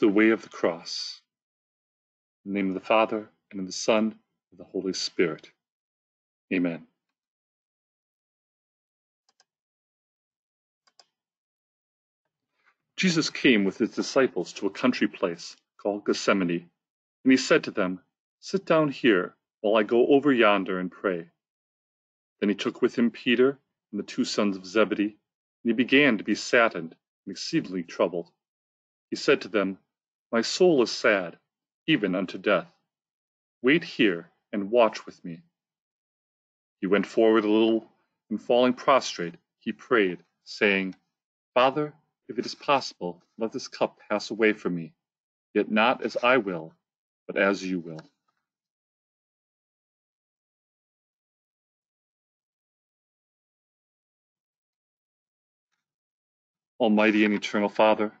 the way of the cross. In the name of the Father, and of the Son, and of the Holy Spirit. Amen. Jesus came with his disciples to a country place called Gethsemane, and he said to them, Sit down here while I go over yonder and pray. Then he took with him Peter and the two sons of Zebedee, and he began to be saddened and exceedingly troubled. He said to them, My soul is sad, even unto death. Wait here and watch with me. He went forward a little, and falling prostrate, he prayed, saying, Father, if it is possible, let this cup pass away from me, yet not as I will, but as you will. Almighty and eternal Father,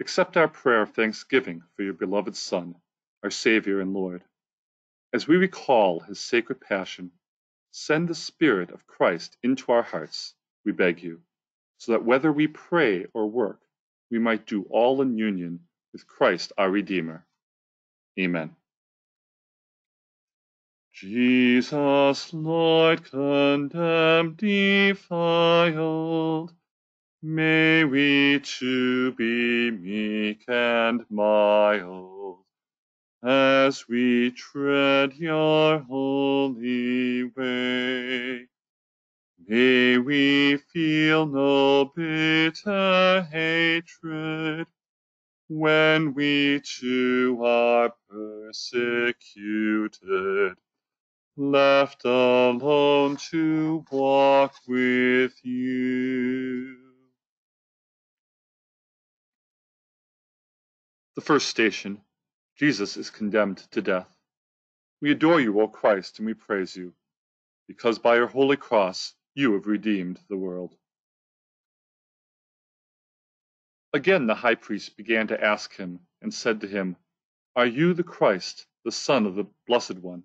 accept our prayer of thanksgiving for your beloved Son, our Savior and Lord. As we recall his sacred passion, send the Spirit of Christ into our hearts, we beg you, so that whether we pray or work, we might do all in union with Christ our Redeemer. Amen. Jesus, Lord, condemned, defiled, May we too be meek and mild, as we tread your holy way. May we feel no bitter hatred when we too are persecuted, left alone to walk with you. The first station Jesus is condemned to death. We adore you, O Christ, and we praise you, because by your holy cross you have redeemed the world. Again the high priest began to ask him, and said to him, Are you the Christ, the Son of the Blessed One?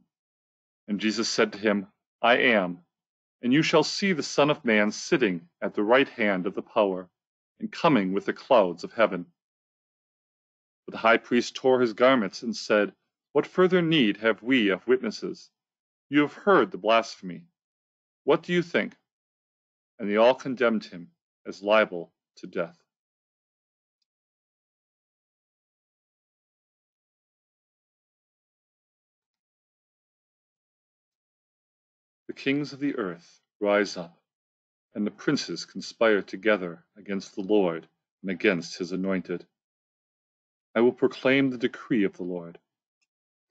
And Jesus said to him, I am. And you shall see the Son of Man sitting at the right hand of the power, and coming with the clouds of heaven. But the high priest tore his garments and said, What further need have we of witnesses? You have heard the blasphemy. What do you think? And they all condemned him as liable to death. The kings of the earth rise up, and the princes conspire together against the Lord and against his anointed. I will proclaim the decree of the Lord.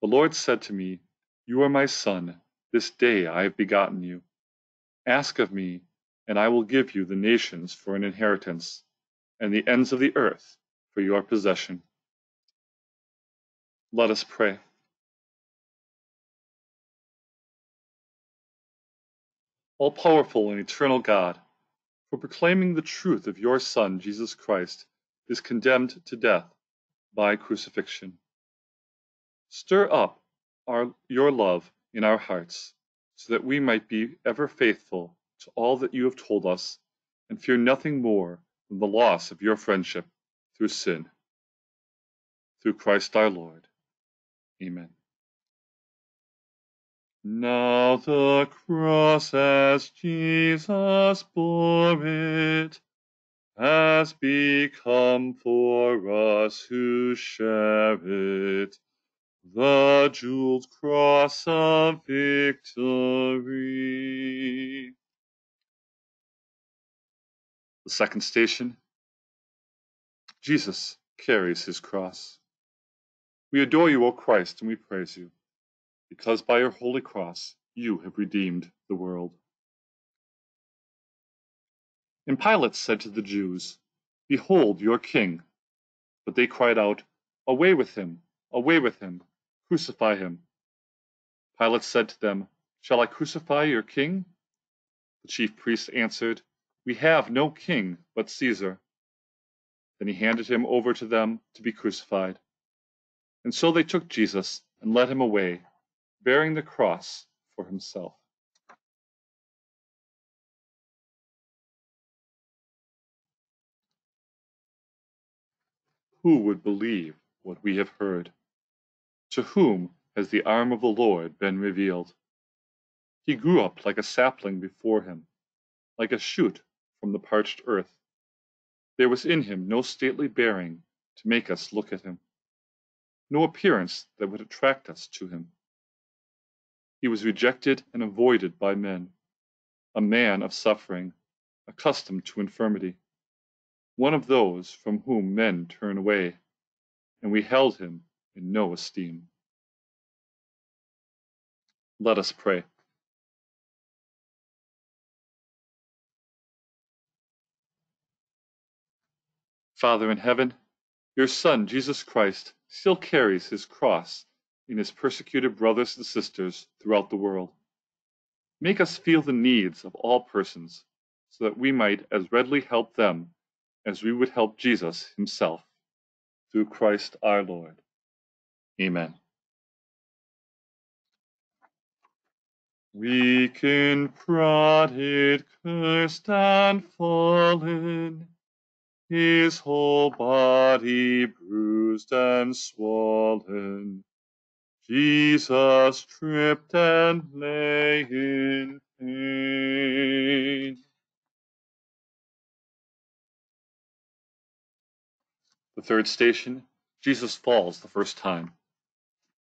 The Lord said to me, You are my son, this day I have begotten you. Ask of me, and I will give you the nations for an inheritance, and the ends of the earth for your possession. Let us pray. All powerful and eternal God, for proclaiming the truth of your Son, Jesus Christ, is condemned to death by crucifixion. Stir up our, your love in our hearts, so that we might be ever faithful to all that you have told us, and fear nothing more than the loss of your friendship through sin. Through Christ our Lord. Amen. Now the cross as Jesus bore it, has become for us who share it the jeweled cross of victory. The second station Jesus carries his cross. We adore you, O Christ, and we praise you, because by your holy cross you have redeemed the world. And Pilate said to the Jews, Behold your king. But they cried out, Away with him! Away with him! Crucify him! Pilate said to them, Shall I crucify your king? The chief priests answered, We have no king but Caesar. Then he handed him over to them to be crucified. And so they took Jesus and led him away, bearing the cross for himself. Who would believe what we have heard. To whom has the arm of the Lord been revealed? He grew up like a sapling before him, like a shoot from the parched earth. There was in him no stately bearing to make us look at him, no appearance that would attract us to him. He was rejected and avoided by men, a man of suffering, accustomed to infirmity, one of those from whom men turn away, and we held him in no esteem. Let us pray. Father in heaven, your Son, Jesus Christ, still carries his cross in his persecuted brothers and sisters throughout the world. Make us feel the needs of all persons, so that we might as readily help them as we would help Jesus himself. Through Christ our Lord. Amen. Weak and prodded, cursed and fallen, his whole body bruised and swollen. Jesus tripped and lay in pain. The third station, Jesus falls the first time.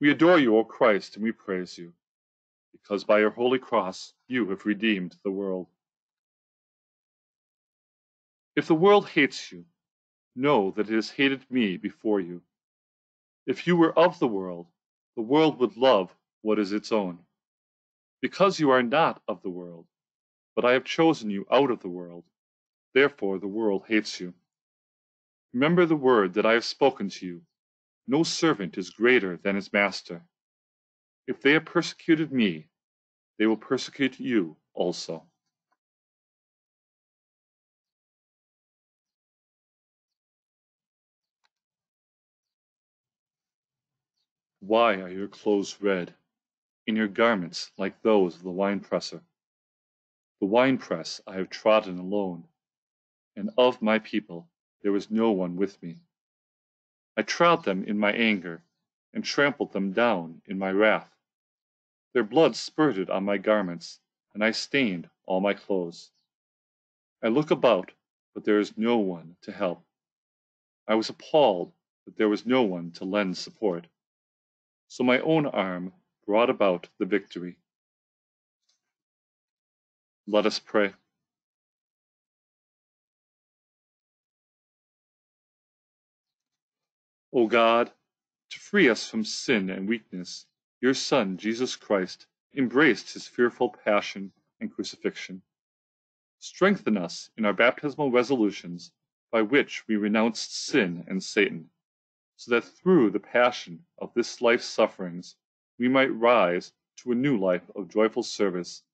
We adore you, O Christ, and we praise you, because by your holy cross you have redeemed the world. If the world hates you, know that it has hated me before you. If you were of the world, the world would love what is its own. Because you are not of the world, but I have chosen you out of the world, therefore the world hates you. Remember the word that I have spoken to you. No servant is greater than his master. If they have persecuted me, they will persecute you also. Why are your clothes red, and your garments like those of the winepresser? The winepress I have trodden alone, and of my people there was no one with me. I trod them in my anger, and trampled them down in my wrath. Their blood spurted on my garments, and I stained all my clothes. I look about, but there is no one to help. I was appalled that there was no one to lend support so my own arm brought about the victory. Let us pray. O God, to free us from sin and weakness, your Son, Jesus Christ, embraced his fearful passion and crucifixion. Strengthen us in our baptismal resolutions by which we renounced sin and Satan so that through the passion of this life's sufferings we might rise to a new life of joyful service,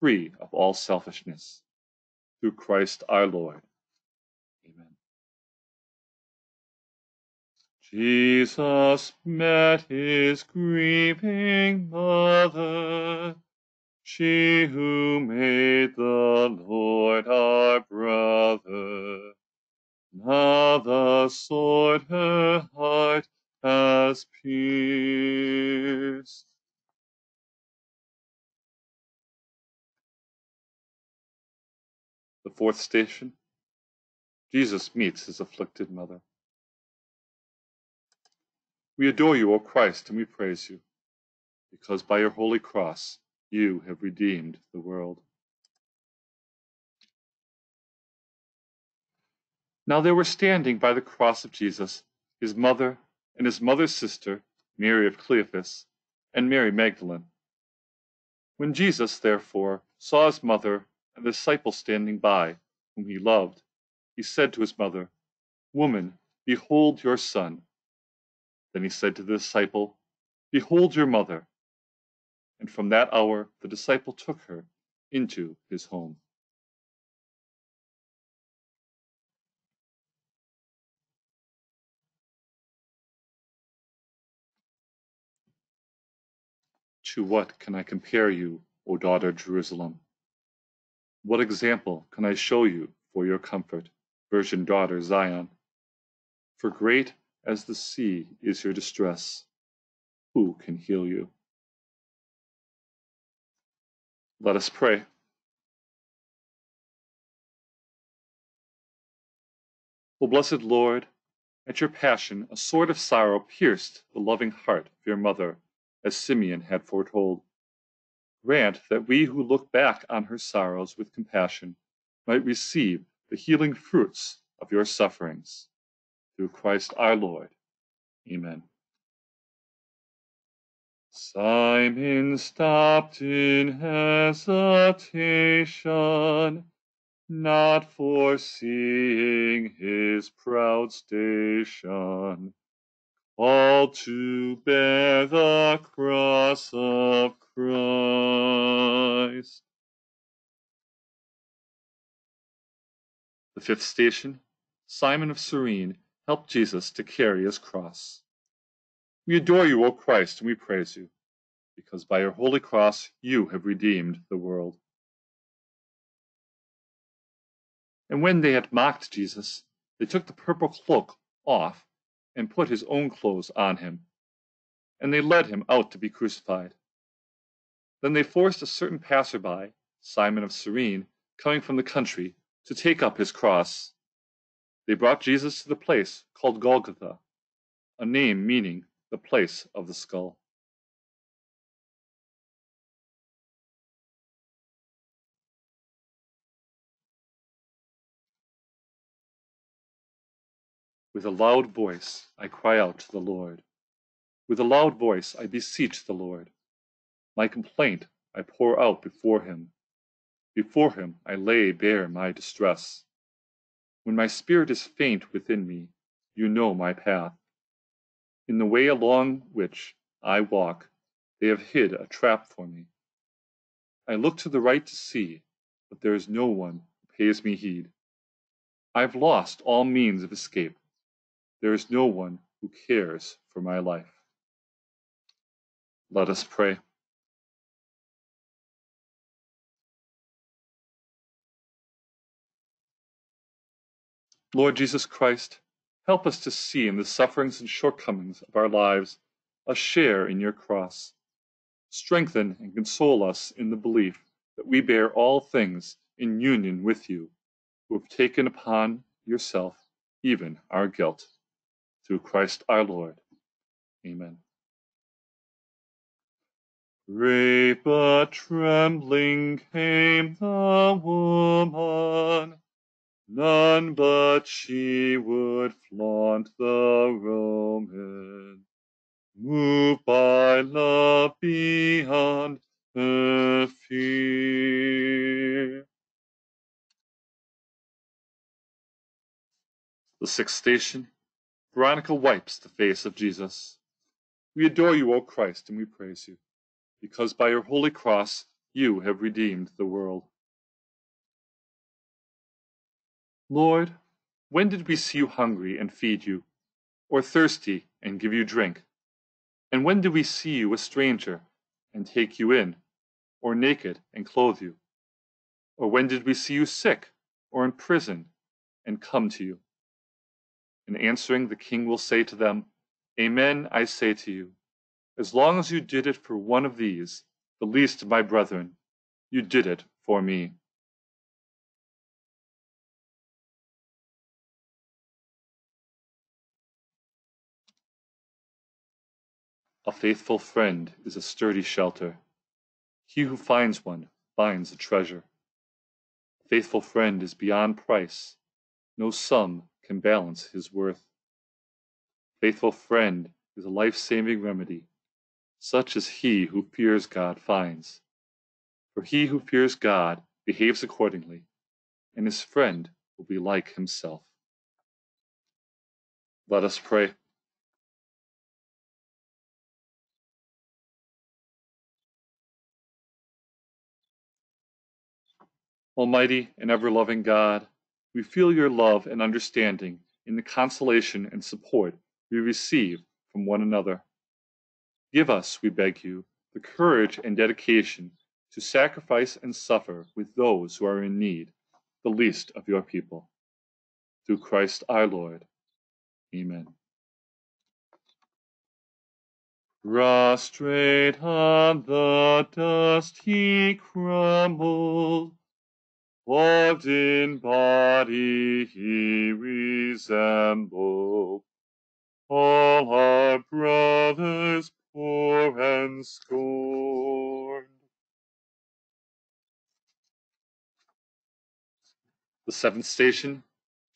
free of all selfishness. Through Christ our Lord. Jesus met his grieving mother, she who made the Lord our brother. Now the sword her heart has pierced. The fourth station Jesus meets his afflicted mother. We adore you, O Christ, and we praise you, because by your holy cross you have redeemed the world. Now there were standing by the cross of Jesus his mother and his mother's sister, Mary of Cleophas, and Mary Magdalene. When Jesus, therefore, saw his mother and the disciple standing by, whom he loved, he said to his mother, Woman, behold your son. Then he said to the disciple, Behold your mother. And from that hour the disciple took her into his home. To what can I compare you, O daughter Jerusalem? What example can I show you for your comfort, virgin daughter Zion? For great as the sea is your distress. Who can heal you? Let us pray. O blessed Lord, at your passion a sword of sorrow pierced the loving heart of your mother, as Simeon had foretold. Grant that we who look back on her sorrows with compassion might receive the healing fruits of your sufferings. Through Christ our Lord. Amen. Simon stopped in hesitation, not foreseeing his proud station, all to bear the cross of Christ. The fifth station, Simon of Cyrene helped Jesus to carry his cross. We adore you, O Christ, and we praise you, because by your holy cross you have redeemed the world. And when they had mocked Jesus, they took the purple cloak off and put his own clothes on him, and they led him out to be crucified. Then they forced a certain passerby, Simon of Cyrene, coming from the country, to take up his cross. They brought Jesus to the place called Golgotha, a name meaning the place of the skull. With a loud voice I cry out to the Lord. With a loud voice I beseech the Lord. My complaint I pour out before him. Before him I lay bare my distress. When my spirit is faint within me, you know my path. In the way along which I walk, they have hid a trap for me. I look to the right to see, but there is no one who pays me heed. I have lost all means of escape. There is no one who cares for my life. Let us pray. Lord Jesus Christ, help us to see in the sufferings and shortcomings of our lives a share in your cross. Strengthen and console us in the belief that we bear all things in union with you, who have taken upon yourself even our guilt. Through Christ our Lord. Amen. Brave but trembling came the woman None but she would flaunt the Roman, moved by love beyond her fear. The sixth station, Veronica wipes the face of Jesus. We adore you, O Christ, and we praise you, because by your holy cross you have redeemed the world. Lord, when did we see you hungry and feed you, or thirsty and give you drink? And when did we see you a stranger and take you in, or naked and clothe you? Or when did we see you sick or in prison and come to you? And answering, the king will say to them, Amen, I say to you, as long as you did it for one of these, the least of my brethren, you did it for me. A faithful friend is a sturdy shelter. He who finds one finds a treasure. A faithful friend is beyond price. No sum can balance his worth. Faithful friend is a life-saving remedy. Such as he who fears God finds. For he who fears God behaves accordingly, and his friend will be like himself. Let us pray. Almighty and ever-loving God, we feel your love and understanding in the consolation and support we receive from one another. Give us, we beg you, the courage and dedication to sacrifice and suffer with those who are in need, the least of your people. Through Christ our Lord. Amen. Prostrate on the dust he crumbled, Loved in body he resembled all our brothers poor and scorned. The seventh station,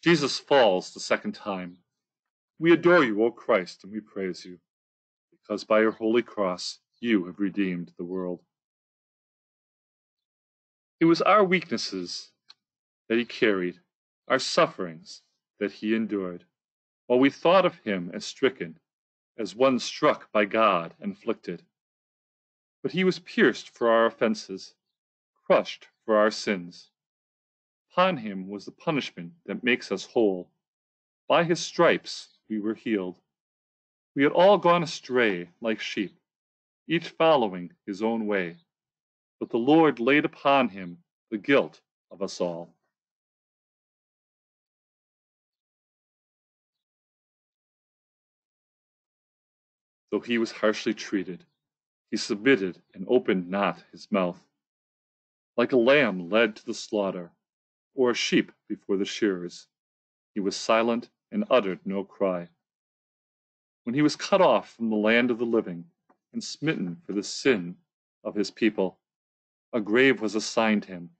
Jesus falls the second time. We adore you, O Christ, and we praise you, because by your holy cross you have redeemed the world. It was our weaknesses that he carried, our sufferings that he endured, while we thought of him as stricken, as one struck by God and afflicted. But he was pierced for our offenses, crushed for our sins. Upon him was the punishment that makes us whole. By his stripes we were healed. We had all gone astray like sheep, each following his own way but the Lord laid upon him the guilt of us all. Though he was harshly treated, he submitted and opened not his mouth. Like a lamb led to the slaughter, or a sheep before the shearers, he was silent and uttered no cry. When he was cut off from the land of the living and smitten for the sin of his people, a grave was assigned him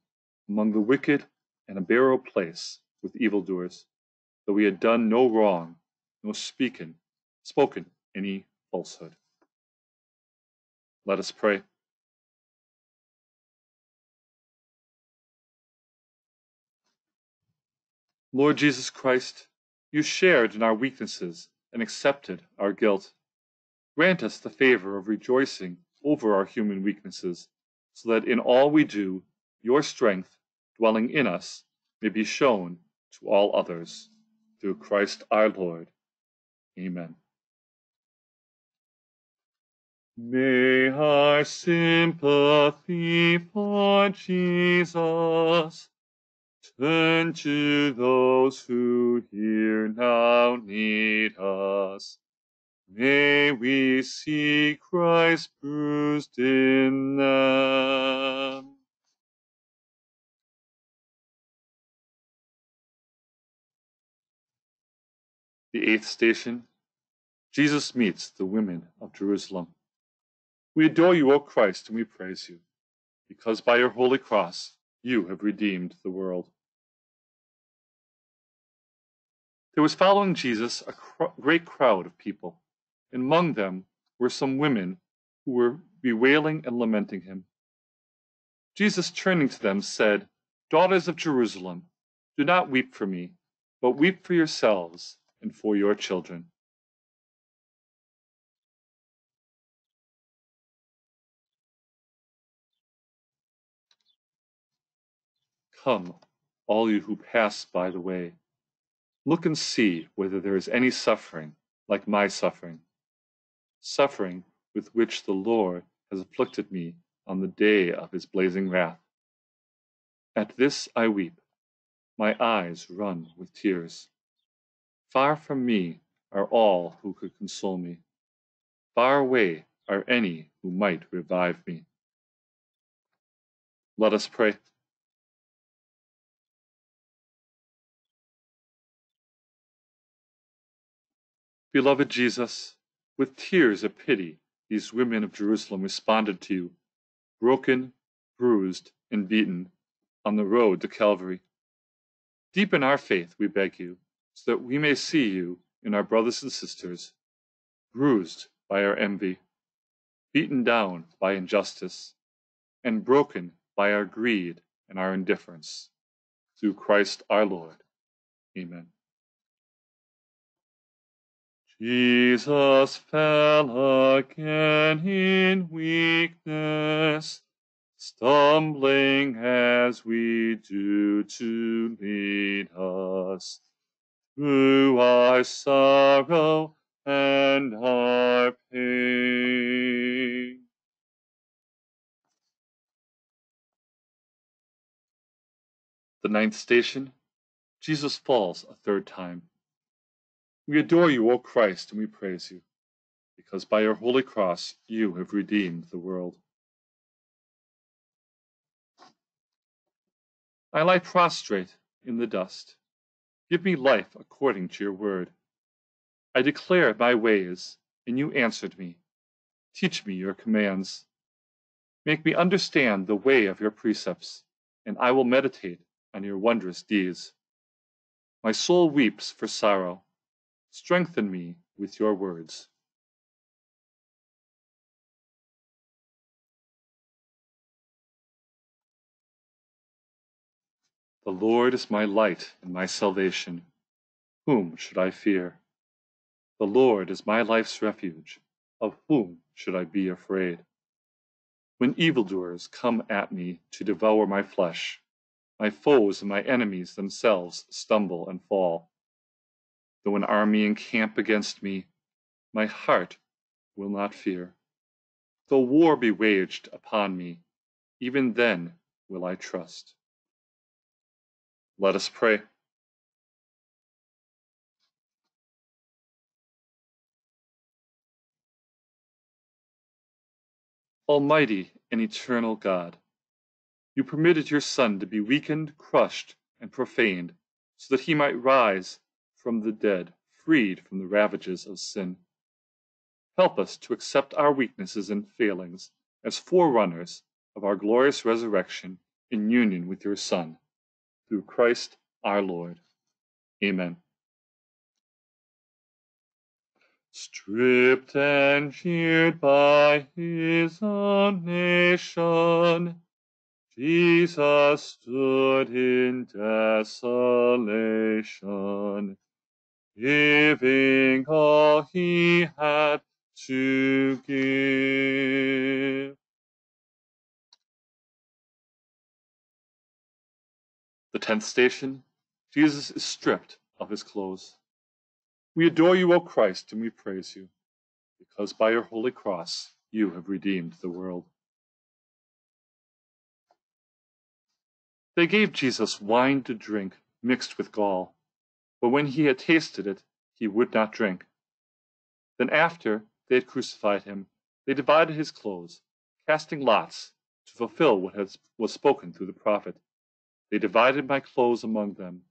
among the wicked and a burial place with evildoers, though he had done no wrong, nor speaken, spoken any falsehood. Let us pray. Lord Jesus Christ, you shared in our weaknesses and accepted our guilt. Grant us the favor of rejoicing over our human weaknesses so that in all we do, your strength, dwelling in us, may be shown to all others. Through Christ our Lord. Amen. May our sympathy for Jesus turn to those who here now need us May we see Christ bruised in them. The eighth station Jesus meets the women of Jerusalem. We adore you, O Christ, and we praise you, because by your holy cross you have redeemed the world. There was following Jesus a cr great crowd of people among them were some women who were bewailing and lamenting him. Jesus, turning to them, said, Daughters of Jerusalem, do not weep for me, but weep for yourselves and for your children. Come, all you who pass by the way, look and see whether there is any suffering like my suffering suffering with which the Lord has afflicted me on the day of his blazing wrath. At this I weep, my eyes run with tears. Far from me are all who could console me. Far away are any who might revive me. Let us pray. Beloved Jesus, with tears of pity, these women of Jerusalem responded to you, broken, bruised, and beaten, on the road to Calvary. Deepen our faith, we beg you, so that we may see you in our brothers and sisters, bruised by our envy, beaten down by injustice, and broken by our greed and our indifference. Through Christ our Lord. Amen. Jesus fell again in weakness, stumbling as we do to lead us through our sorrow and our pain. The ninth station Jesus falls a third time. We adore you, O Christ, and we praise you, because by your holy cross you have redeemed the world. I lie prostrate in the dust. Give me life according to your word. I declared my ways, and you answered me. Teach me your commands. Make me understand the way of your precepts, and I will meditate on your wondrous deeds. My soul weeps for sorrow. Strengthen me with your words. The Lord is my light and my salvation. Whom should I fear? The Lord is my life's refuge. Of whom should I be afraid? When evildoers come at me to devour my flesh, my foes and my enemies themselves stumble and fall. Though an army encamp against me, my heart will not fear. Though war be waged upon me, even then will I trust. Let us pray. Almighty and eternal God, you permitted your Son to be weakened, crushed, and profaned, so that he might rise from the dead, freed from the ravages of sin. Help us to accept our weaknesses and failings as forerunners of our glorious resurrection in union with your Son through Christ our Lord. Amen. Stripped and cheered by his own nation, Jesus stood in desolation, giving all he had to give. The tenth station Jesus is stripped of his clothes. We adore you, O Christ, and we praise you, because by your holy cross you have redeemed the world. They gave Jesus wine to drink mixed with gall, but when he had tasted it, he would not drink. Then after they had crucified him, they divided his clothes, casting lots to fulfill what was spoken through the prophet. They divided my clothes among them,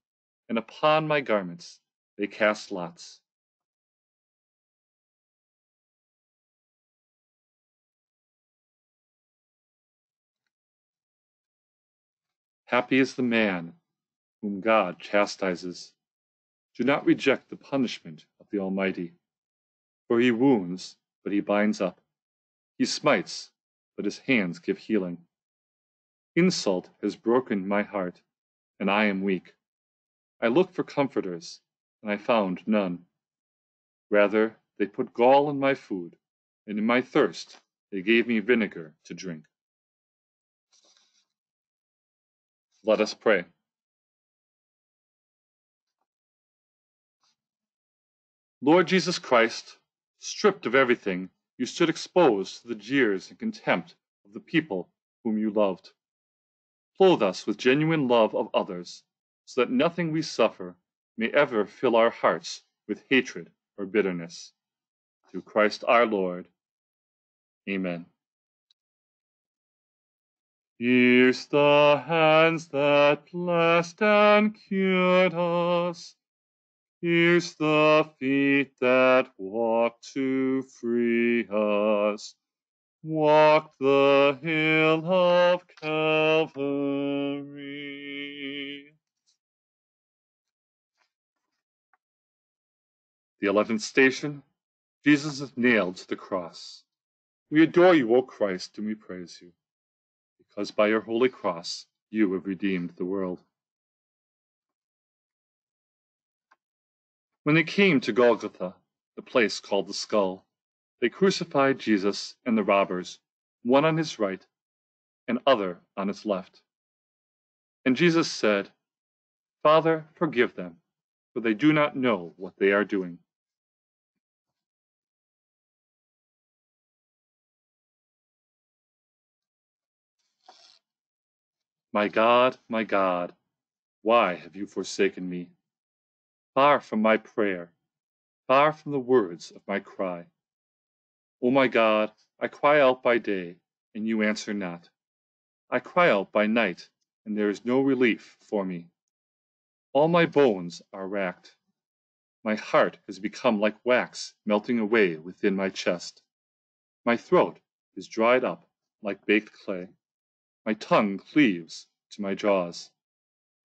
and upon my garments they cast lots. Happy is the man whom God chastises. Do not reject the punishment of the Almighty. For he wounds, but he binds up. He smites, but his hands give healing. Insult has broken my heart, and I am weak. I looked for comforters, and I found none. Rather, they put gall in my food, and in my thirst they gave me vinegar to drink. Let us pray. Lord Jesus Christ, stripped of everything, you stood exposed to the jeers and contempt of the people whom you loved. Clothe us with genuine love of others, so that nothing we suffer may ever fill our hearts with hatred or bitterness. Through Christ our Lord. Amen. Pierce the hands that blessed and cured us. Pierce the feet that walked to free us walk the hill of Calvary. The eleventh station Jesus is nailed to the cross. We adore you, O Christ, and we praise you, because by your holy cross you have redeemed the world. When they came to Golgotha, the place called the skull, they crucified Jesus and the robbers, one on his right, and other on his left. And Jesus said, Father, forgive them, for they do not know what they are doing. My God, my God, why have you forsaken me? Far from my prayer, far from the words of my cry. O my God, I cry out by day, and you answer not. I cry out by night, and there is no relief for me. All my bones are racked. My heart has become like wax melting away within my chest. My throat is dried up like baked clay. My tongue cleaves to my jaws.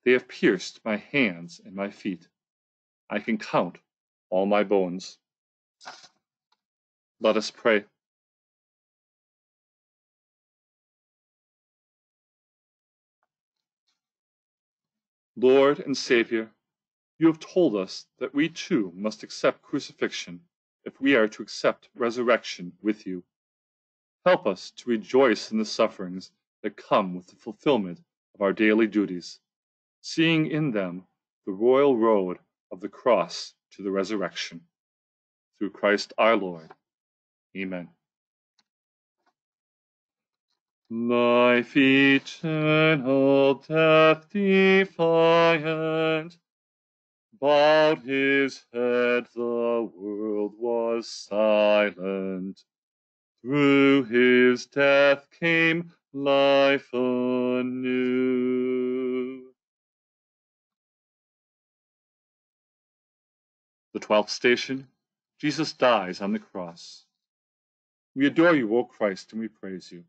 They have pierced my hands and my feet. I can count all my bones. Let us pray. Lord and Savior, you have told us that we too must accept crucifixion if we are to accept resurrection with you. Help us to rejoice in the sufferings that come with the fulfillment of our daily duties, seeing in them the royal road of the cross to the resurrection. Through Christ our Lord. Amen. Life eternal, death defiant, bowed his head, the world was silent. Through his death came life anew. The twelfth station Jesus dies on the cross. We adore you, O Christ, and we praise you,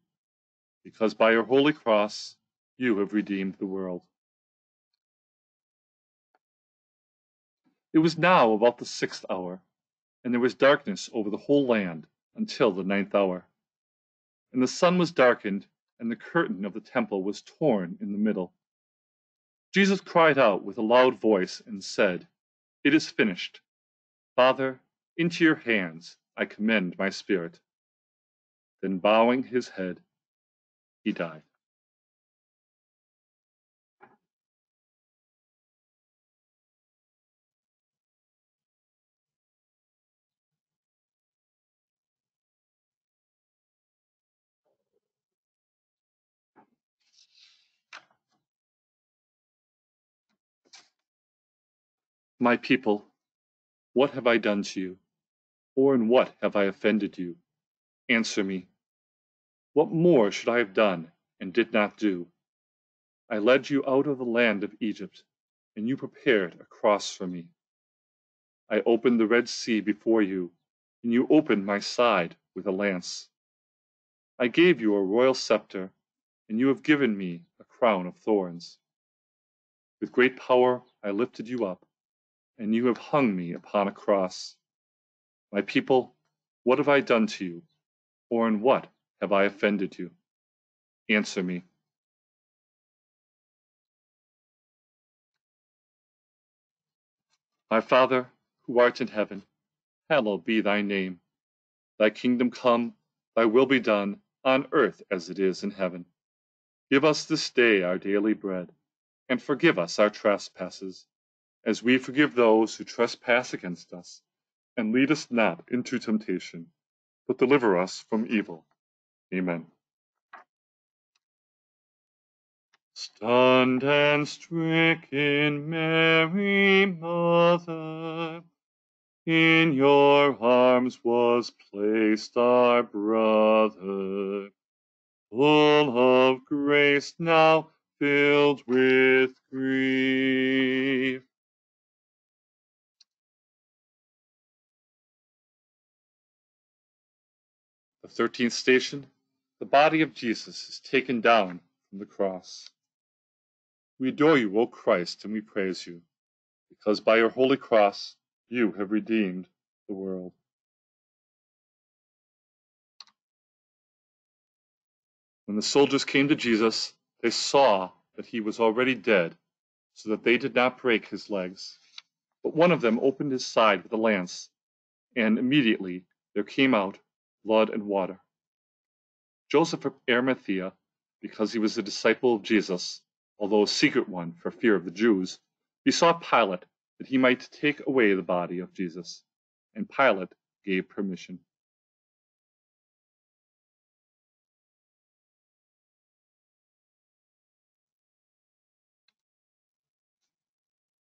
because by your holy cross you have redeemed the world. It was now about the sixth hour, and there was darkness over the whole land until the ninth hour. And the sun was darkened, and the curtain of the temple was torn in the middle. Jesus cried out with a loud voice and said, It is finished. Father, into your hands I commend my spirit. Then bowing his head, he died. My people, what have I done to you? Or in what have I offended you? Answer me. What more should I have done and did not do? I led you out of the land of Egypt, and you prepared a cross for me. I opened the Red Sea before you, and you opened my side with a lance. I gave you a royal scepter, and you have given me a crown of thorns. With great power I lifted you up and you have hung me upon a cross. My people, what have I done to you, or in what have I offended you? Answer me. My Father, who art in heaven, hallowed be thy name. Thy kingdom come, thy will be done, on earth as it is in heaven. Give us this day our daily bread, and forgive us our trespasses as we forgive those who trespass against us. And lead us not into temptation, but deliver us from evil. Amen. Stunned and stricken, Mary, Mother, in your arms was placed our brother, full of grace, now filled with grief. The thirteenth station, the body of Jesus is taken down from the cross. We adore you, O Christ, and we praise you, because by your holy cross you have redeemed the world. When the soldiers came to Jesus, they saw that he was already dead, so that they did not break his legs. But one of them opened his side with a lance, and immediately there came out blood, and water. Joseph of Arimathea, because he was a disciple of Jesus, although a secret one for fear of the Jews, besought Pilate that he might take away the body of Jesus, and Pilate gave permission.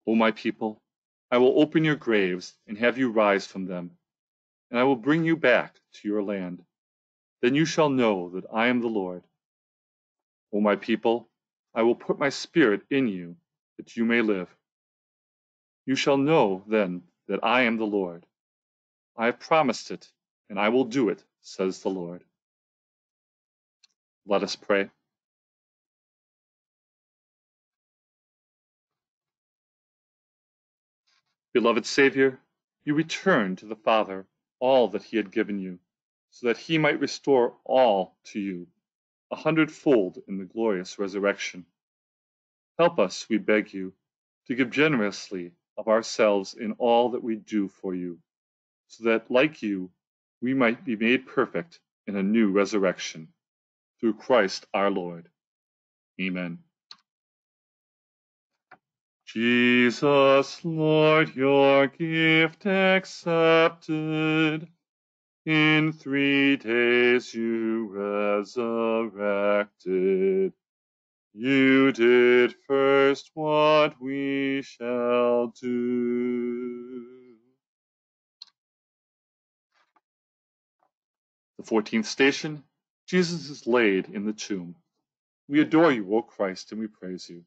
O my people, I will open your graves and have you rise from them and I will bring you back to your land. Then you shall know that I am the Lord. O my people, I will put my spirit in you, that you may live. You shall know then that I am the Lord. I have promised it, and I will do it, says the Lord. Let us pray. Beloved Savior, you return to the Father all that he had given you, so that he might restore all to you, a hundredfold in the glorious resurrection. Help us, we beg you, to give generously of ourselves in all that we do for you, so that, like you, we might be made perfect in a new resurrection. Through Christ our Lord. Amen. Jesus, Lord, your gift accepted. In three days you resurrected. You did first what we shall do. The fourteenth station Jesus is laid in the tomb. We adore you, O Christ, and we praise you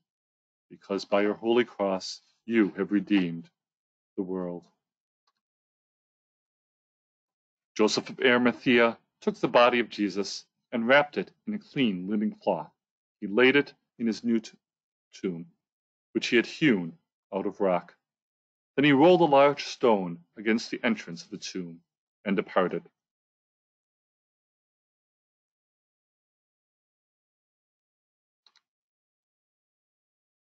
because by your holy cross you have redeemed the world. Joseph of Arimathea took the body of Jesus and wrapped it in a clean linen cloth. He laid it in his new tomb, which he had hewn out of rock. Then he rolled a large stone against the entrance of the tomb and departed.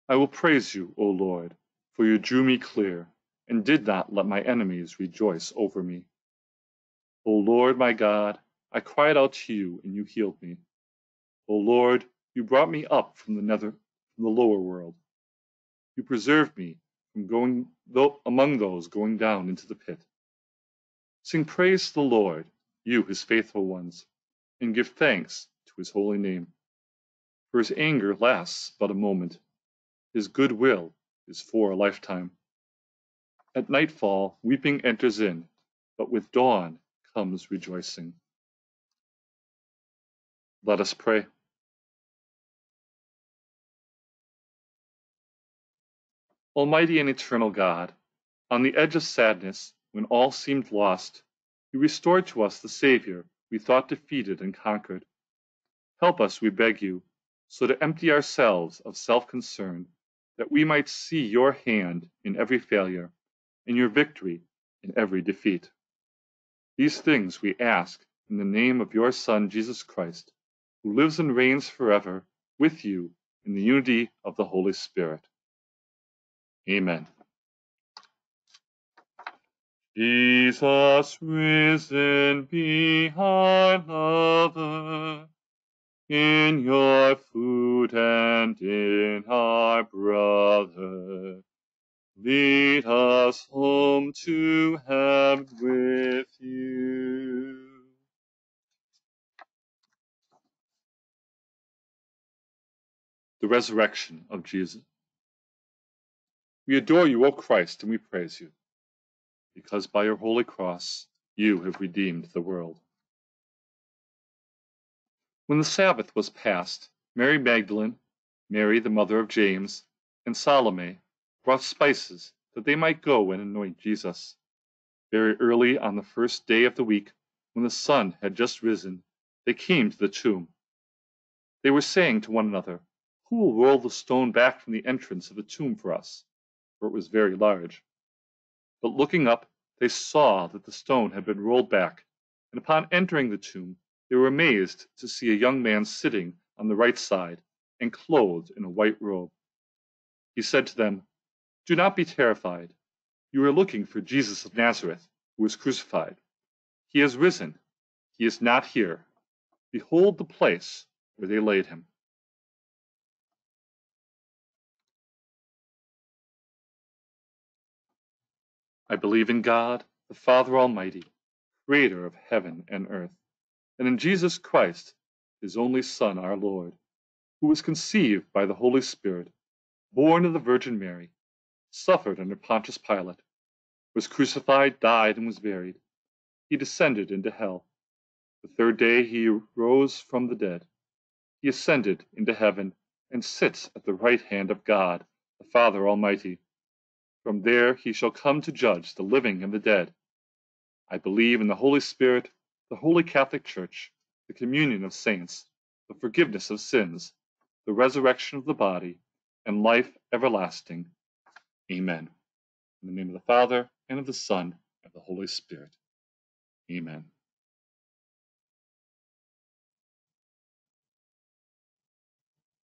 I will praise you, O Lord, for you drew me clear, and did not let my enemies rejoice over me. O Lord my God, I cried out to you, and you healed me. O Lord, you brought me up from the nether from the lower world. You preserved me from going though, among those going down into the pit. Sing praise to the Lord, you his faithful ones, and give thanks to his holy name. For his anger lasts but a moment his good will is for a lifetime. At nightfall, weeping enters in, but with dawn comes rejoicing. Let us pray. Almighty and eternal God, on the edge of sadness, when all seemed lost, you restored to us the Savior we thought defeated and conquered. Help us, we beg you, so to empty ourselves of self concern that we might see your hand in every failure, and your victory in every defeat. These things we ask in the name of your Son, Jesus Christ, who lives and reigns forever with you in the unity of the Holy Spirit. Amen. Jesus risen, be our lover in your food and in our brother. Lead us home to heaven with you. The resurrection of Jesus. We adore you, O Christ, and we praise you, because by your holy cross you have redeemed the world. When the Sabbath was past, Mary Magdalene, Mary the mother of James, and Salome brought spices that they might go and anoint Jesus. Very early on the first day of the week, when the sun had just risen, they came to the tomb. They were saying to one another, Who will roll the stone back from the entrance of the tomb for us? For it was very large. But looking up, they saw that the stone had been rolled back, and upon entering the tomb, they were amazed to see a young man sitting on the right side and clothed in a white robe. He said to them, Do not be terrified. You are looking for Jesus of Nazareth, who was crucified. He has risen. He is not here. Behold the place where they laid him. I believe in God, the Father Almighty, creator of heaven and earth and in Jesus Christ, his only Son, our Lord, who was conceived by the Holy Spirit, born of the Virgin Mary, suffered under Pontius Pilate, was crucified, died, and was buried. he descended into hell. The third day he rose from the dead. He ascended into heaven and sits at the right hand of God, the Father Almighty. From there he shall come to judge the living and the dead. I believe in the Holy Spirit, the Holy Catholic Church, the communion of saints, the forgiveness of sins, the resurrection of the body, and life everlasting. Amen. In the name of the Father, and of the Son, and of the Holy Spirit. Amen.